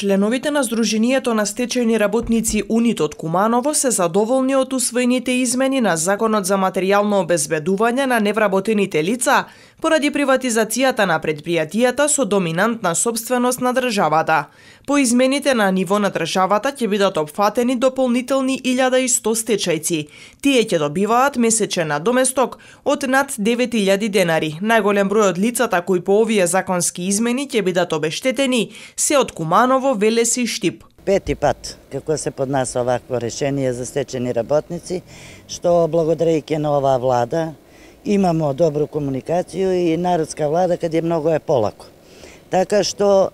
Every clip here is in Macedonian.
Членовите на Сдруженијето на стечајни работници Унит од Куманово се задоволни од усвоените измени на Законот за материјално обезбедување на невработените лица поради приватизацијата на предпријатијата со доминантна собственост на државата. По измените на ниво на државата ќе бидат опфатени дополнителни 1100 стечајци. Тие ќе добиваат месечен надоместок од над 9000 денари. Најголем број од лицата кои по овие законски измени ќе бидат обештетени се од Куманово, Велес Велеси Штип пети пат како се поднаса овакво решение за стечени работници, што благодарејќи на оваа влада имамо добру комуникација и народска влада каде е многу е полако. Така што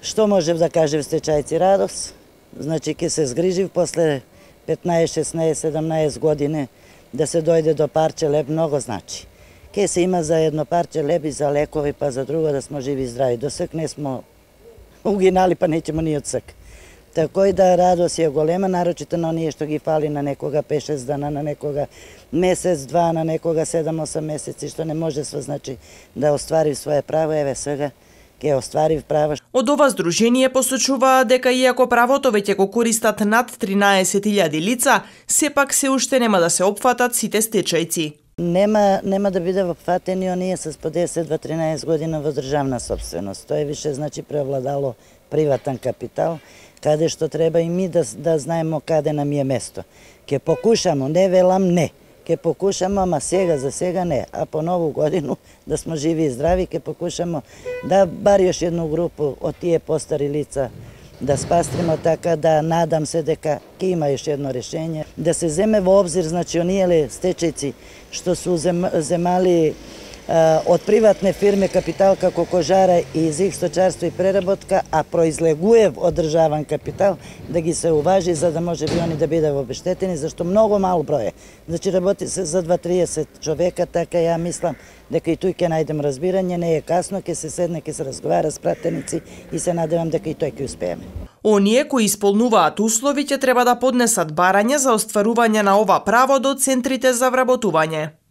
што можев да кажем стечајци радост, значи ќе се згрижив после 15, 16, 17 години да се дојде до парче леб многу значи. Ке се има за едно парче леб и за лекови, па за друго да сме живи и здрави. До сек не смо угинали, па неќемо ни од сек. Такој да радост е голема, нарочито на оние што ги фали на некога 5-6 дана, на некога месец, два, на некога 7-8 месеци, што не може со значи да оствари своје право, еве сега ќе остварив право. Од ова здружение посочува дека иако правото веќе го користат над 13.000 лица, сепак се уште нема да се опфатат сите стечајци. Нема, нема да биде вопфатени оние с по 10-13 година во државна собственост. Тоа е више значи преовладало приватен капитал каде што треба и ми да, да знаеме каде нам е место. Ке покушамо, не велам не, ке покушамо, ама сега за сега не, а по нову годину да смо живи и здрави, ке покушамо да бар још едну групу од тие постари лица da spastimo tako da nadam se da ima još jedno rješenje. Da se zeme u obzir, znači onijele stečici što su zemali од приватне фирме капитал како кожара и зих сточарство и преработка, а произлегуе од државен капитал, да ги се уважи за да може би они да бидат обештетени, зашто многу мал број е. Значи работи се за 2-30 човека, така ја мислам дека и тој ќе најдем разбирање, не е касно, ќе се седне, ќе се разговара с пратеници и се надевам дека и тој ќе успееме. Оние кои исполнуваат услови ќе треба да поднесат барање за остварување на ова право до центрите за вработување.